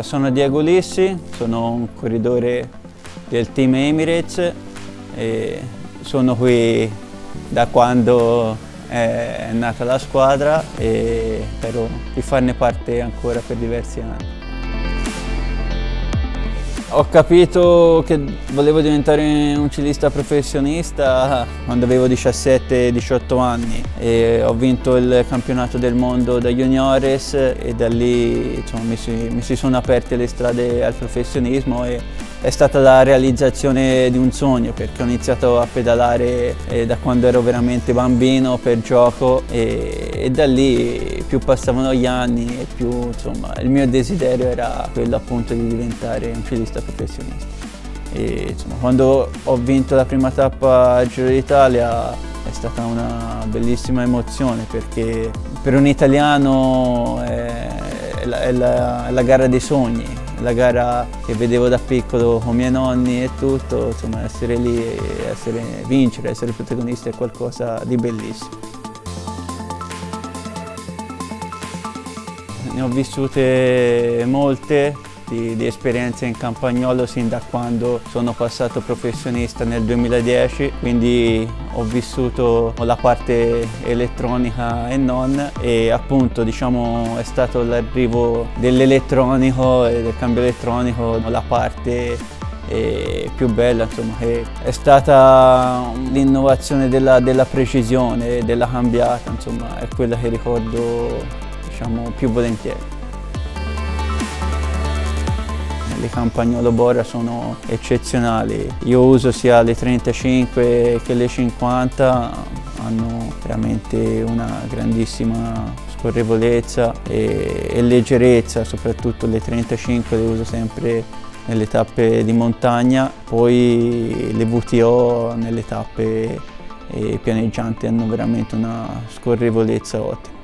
Sono Diego Lissi, sono un corridore del team Emirates e sono qui da quando è nata la squadra e spero di farne parte ancora per diversi anni. Ho capito che volevo diventare un cilista professionista quando avevo 17-18 anni e ho vinto il campionato del mondo da juniores e da lì insomma, mi, si, mi, si, sono aperte le strade al professionismo e è stata la realizzazione di un sogno perché ho iniziato a pedalare eh, da quando ero veramente bambino per gioco e, e da lì più passavano gli anni e più insomma, il mio desiderio era quello appunto di diventare un filista professionista. E, insomma, quando ho vinto la prima tappa al Giro d'Italia è stata una bellissima emozione perché per un italiano è, la, è la, è la gara dei sogni, la gara che vedevo da piccolo con i miei nonni e tutto, insomma essere lì, essere, vincere, essere protagonisti è qualcosa di bellissimo. Ne ho vissute molte di, di, esperienze in campagnolo sin da quando sono passato professionista nel 2010, quindi ho vissuto la parte elettronica e non e appunto diciamo è stato l'arrivo dell'elettronico e del cambio elettronico la parte eh, più bella insomma che è stata l'innovazione della, della precisione, della cambiata insomma è quella che ricordo diciamo, più volentieri. Le campagnolo Bora sono eccezionali, io uso sia le 35 che le 50, hanno veramente una grandissima scorrevolezza e, e leggerezza, soprattutto le 35 le uso sempre nelle tappe di montagna, poi le VTO nelle tappe pianeggianti hanno veramente una scorrevolezza ottima.